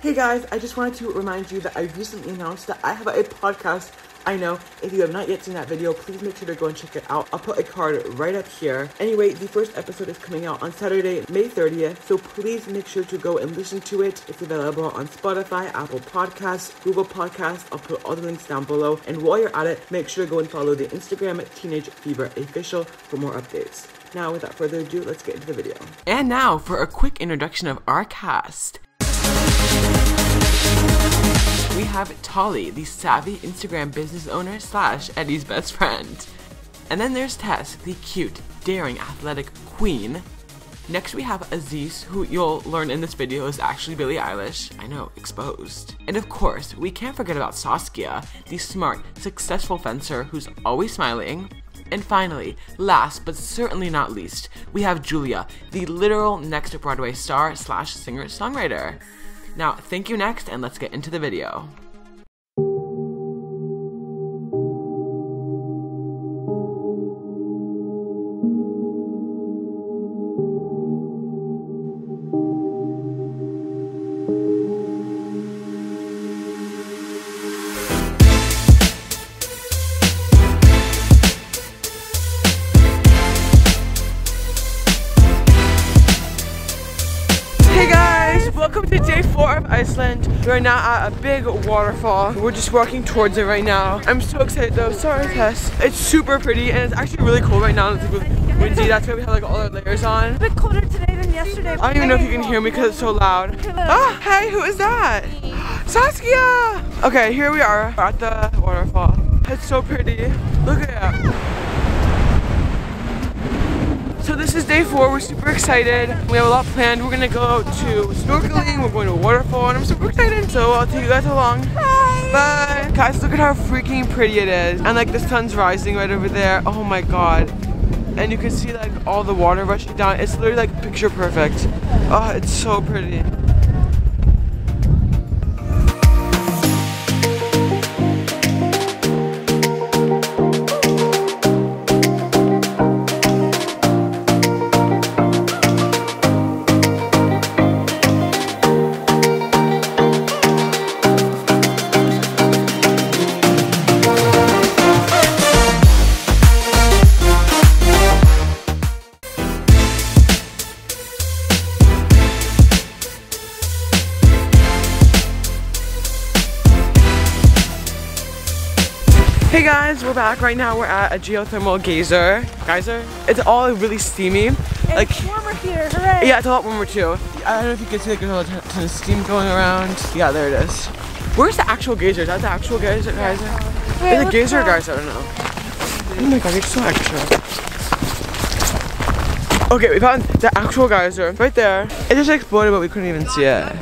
Hey guys, I just wanted to remind you that I recently announced that I have a podcast. I know, if you have not yet seen that video, please make sure to go and check it out. I'll put a card right up here. Anyway, the first episode is coming out on Saturday, May 30th, so please make sure to go and listen to it. It's available on Spotify, Apple Podcasts, Google Podcasts. I'll put all the links down below. And while you're at it, make sure to go and follow the Instagram Teenage Fever Official for more updates. Now, without further ado, let's get into the video. And now for a quick introduction of our cast. We have Tolly, the savvy Instagram business owner slash Eddy's best friend. And then there's Tess, the cute, daring, athletic queen. Next we have Aziz, who you'll learn in this video is actually Billie Eilish. I know, exposed. And of course, we can't forget about Saskia, the smart, successful fencer who's always smiling. And finally, last but certainly not least, we have Julia, the literal next Broadway star slash singer-songwriter. Now, thank you next, and let's get into the video. Welcome to day four of Iceland. We're now at a big waterfall. We're just walking towards it right now. I'm so excited though. Sorry, Tess. It's super pretty and it's actually really cold right now. It's like windy. That's why we have like all our layers on. a bit colder today than yesterday. I don't even know if you can hear me because it's so loud. Ah, hey, who is that? Saskia! Okay, here we are at the waterfall. It's so pretty. Look at it. So this is day four. We're super excited. We have a lot planned. We're gonna go to snorkeling. We're going to a waterfall, and I'm super excited. So I'll take you guys along. Bye. Bye. Guys, look at how freaking pretty it is. And like the sun's rising right over there. Oh my god. And you can see like all the water rushing down. It's literally like picture perfect. Oh, it's so pretty. Hey guys, we're back. Right now we're at a geothermal geyser. Geyser? It's all really steamy. Like, warmer here, hooray! yeah, it's a lot warmer too. I don't know if you can see like there's a lot of ton of steam going around. Yeah, there it is. Where's the actual geyser? Is that the actual geyser? geyser? Wait, Is it geyser or geyser? I don't know. Oh my god, you're so extra. Okay, we found the actual geyser right there. It just exploded, but we couldn't even see it.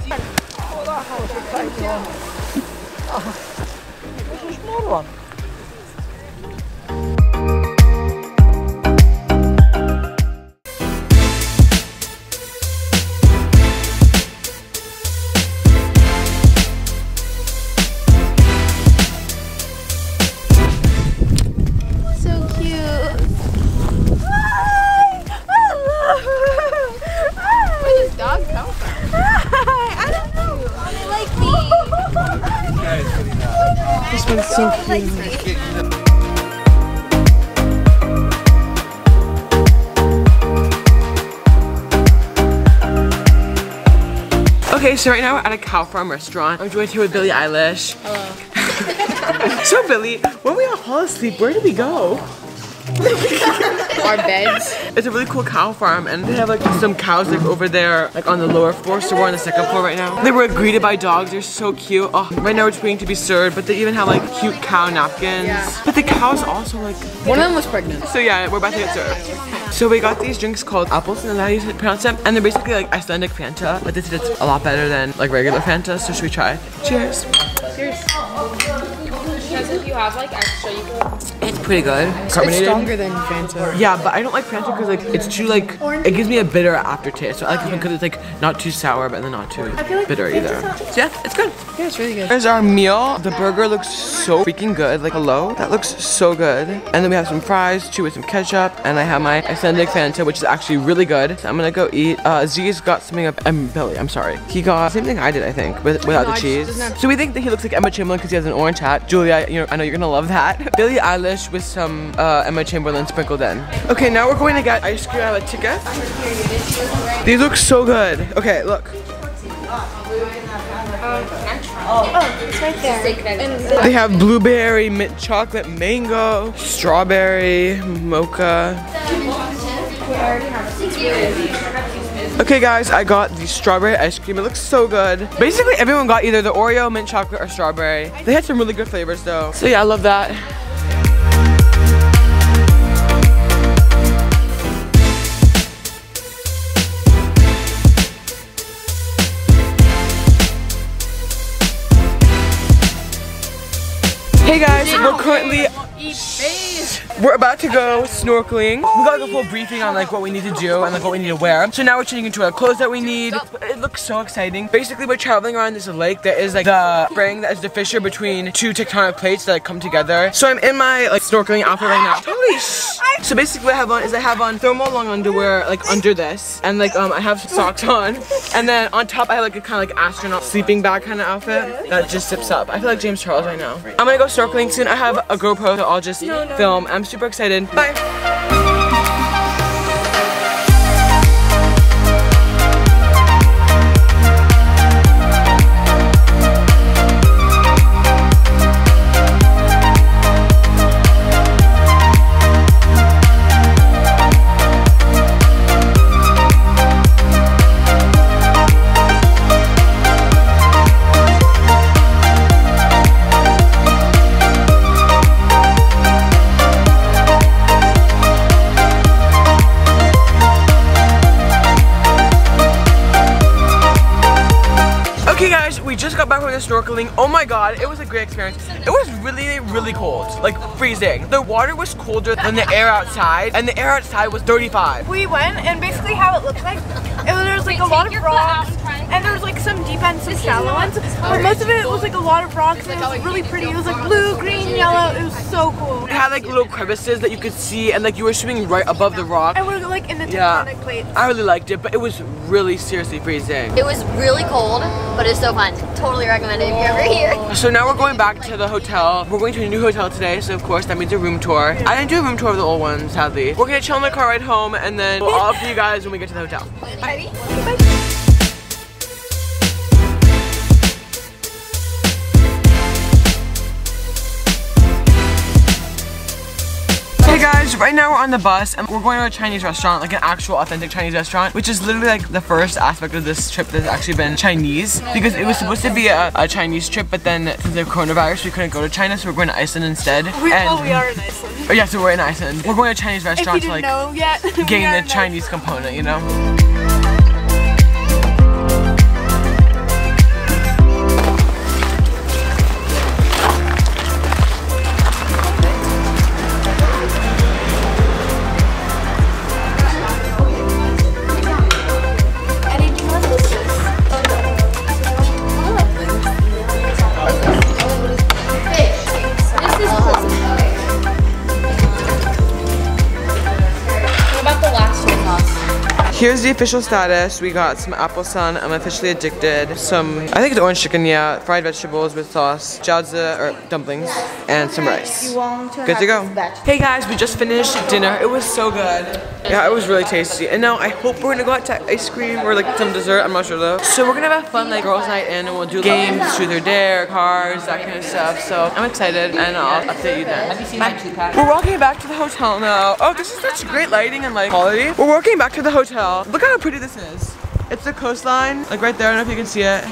Okay, so right now we're at a cow farm restaurant. I'm joined here with Billie Eilish. Hello. Oh. so Billie, when we all fall asleep, where do we go? Our beds. It's a really cool cow farm and they have like some cows like over there like on the lower floor so we're on the second floor right now. They were greeted by dogs, they're so cute. Oh, right now we're just waiting to be served but they even have like cute cow napkins. Yeah. But the cows also like, One of them was pregnant. so yeah, we're about to get served. So we got these drinks called Appelsín how do you pronounce them? And they're basically like Icelandic Fanta but this is a lot better than like regular Fanta so should we try? Cheers. Cheers. Because if you have like extra, you can. It's pretty good. It's Carbonated. stronger than Fanta. Yeah, but I don't like Fanta because like it's too like it gives me a bitter aftertaste. So I like it because it's like not too sour, but then not too bitter either. So yeah, it's good. Yeah, it's really good. Here's our meal. The burger looks so freaking good. Like hello, that looks so good. And then we have some fries, too, with some ketchup, and I have my Icelandic Fanta, which is actually really good. So I'm gonna go eat. Uh, Z's got something up. Um, Billie, I'm sorry. He got same thing I did, I think, with, without No, the I cheese. doesn't So we think that he looks like Emma Chamberlain because he has an orange hat. Julia, you know, I know you're gonna love that. Billie Eilish with some uh, Emma Chamberlain sprinkled in. Okay, now we're going to get ice cream. Have a ticket. These look so good. Okay, look. Oh, it's right there. They have blueberry, mint chocolate, mango, strawberry, mocha. Okay guys, I got the strawberry ice cream. It looks so good. Basically everyone got either the Oreo, mint chocolate, or strawberry. They had some really good flavors though. So yeah, I love that. Hey guys, we're currently we're about to go snorkeling. We got like a full briefing on like what we need to do and like what we need to wear. So now we're changing into our clothes that we need. It looks so exciting. Basically, we're traveling around this lake that is like the spring that is the fissure between two tectonic plates that like, come together. So I'm in my like snorkeling outfit right now. Holy sh! So basically, what I have on is I have on thermal long underwear like under this, and like um I have socks on, and then on top I have like a kind of like astronaut sleeping bag kind of outfit that just zips up. I feel like James Charles right now. I'm gonna go snorkeling soon. I have a GoPro that I'll just film. I'm super excited. Bye. Got back from the snorkeling. Oh my god, it was a great experience. It was really, really cold. Like freezing. The water was colder than the air outside, and the air outside was 35. we went, and basically how it looked like, it, there was like a lot of rocks, and there was like some deep and some shallow ones. But most of it was like a lot of rocks, and it was really pretty. It was like blue, green, yellow. It was so cool. It had like little crevices that you could see, and like you were swimming right above the rock. And we're like in the Yeah, tectonic plates. I really liked it, but it was really seriously freezing. It was really cold, but it's so fun. Totally recommend it if you're ever here. So now we're going back to the hotel. We're going to a new hotel today, so of course that means a room tour. I didn't do a room tour of the old one, sadly. We're gonna chill in the car ride home, and then we'll all update you guys when we get to the hotel. Ready? Hey guys, right now we're on the bus and we're going to a Chinese restaurant, like an actual authentic Chinese restaurant, which is literally like the first aspect of this trip that's actually been Chinese because it was supposed to be a, a Chinese trip, but then since the coronavirus, we couldn't go to China, so we're going to Iceland instead. We, well, we are in Iceland. Oh, yeah, so we're in Iceland. We're going to a Chinese restaurant to like know yet, gain the in Chinese component, you know? Here's the official status. We got some Appelsín. I'm officially addicted. Some, I think it's orange chicken, yeah. Fried vegetables with sauce, jiaozi, or dumplings, and some rice. Good to go. Hey guys, we just finished dinner. It was so good. Yeah, it was really tasty. And now I hope we're gonna go out to ice cream or like some dessert. I'm not sure though. So we're gonna have a fun like girls' night in and we'll do games, truth or dare, cars, that kind of stuff. So I'm excited and I'll update you then. Have you seen my two pack? We're walking back to the hotel now. Oh, this is such great lighting and like quality. We're walking back to the hotel. Look how pretty this is. It's the coastline, like right there. I don't know if you can see it.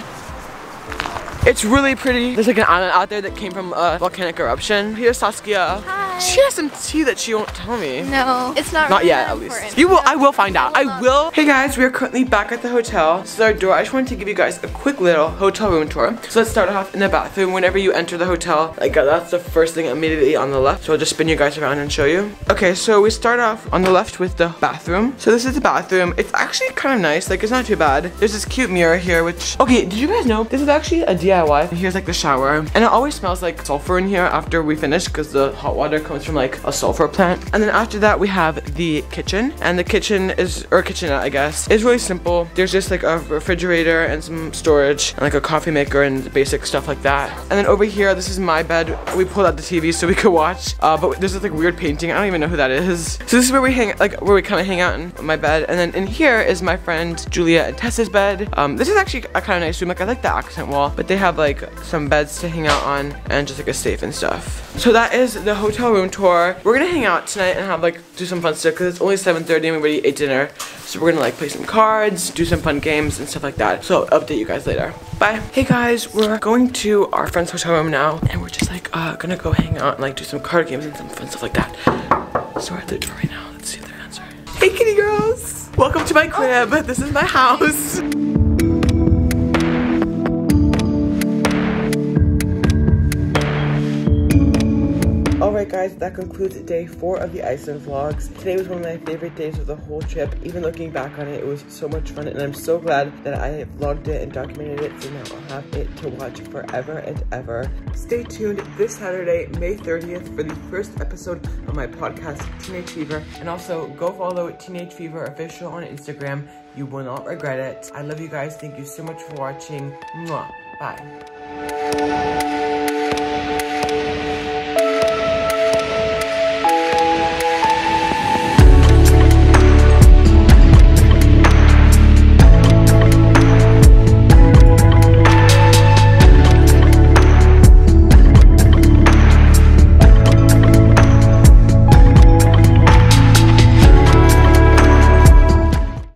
It's really pretty. There's like an island out there that came from a volcanic eruption. Here's Saskia. Hi. She has some tea that she won't tell me. No, it's not. Not really yet, at least. important. You will. I will find out. I will. Hey guys, we are currently back at the hotel. This is our door. I just wanted to give you guys a quick little hotel room tour. So let's start off in the bathroom. Whenever you enter the hotel, like uh, that's the first thing immediately on the left. So I'll just spin you guys around and show you. Okay, so we start off on the left with the bathroom. So this is the bathroom. It's actually kind of nice. Like it's not too bad. There's this cute mirror here, which okay. Did you guys know this is actually a DIY? Here's like the shower, and it always smells like sulfur in here after we finish because the hot water comes from like a sulfur plant. And then after that, we have the kitchen, and the kitchen is or kitchenette, I guess. It's really simple. There's just like a refrigerator and some storage, and like a coffee maker and basic stuff like that. And then over here, this is my bed. We pulled out the TV so we could watch. Uh, but there's this like weird painting. I don't even know who that is. So this is where we hang, like where we kind of hang out in my bed. And then in here is my friend Julia and Tessa's bed. Um, this is actually a kind of nice room. Like I like the accent wall, but they have like some beds to hang out on and just like a safe and stuff. So that is the hotel room tour. We're gonna hang out tonight and have like do some fun stuff because it's only 7:30 and we already ate dinner. So we're gonna like play some cards, do some fun games and stuff like that. So update you guys later. Bye. Hey guys, we're going to our friend's hotel room now and we're just like uh, gonna go hang out and like do some card games and some fun stuff like that. So we're at the door right now. Let's see their answer. Hey kitty girls! Welcome to my crib. This is my house. Alright guys, that concludes day four of the Iceland vlogs. Today was one of my favorite days of the whole trip. Even looking back on it, it was so much fun and I'm so glad that I vlogged it and documented it so now I'll have it to watch forever and ever. Stay tuned this Saturday, May 30th for the first episode of my podcast, Teenage Fever. And also go follow Teenage Fever Official on Instagram. You will not regret it. I love you guys. Thank you so much for watching. Mwah. Bye.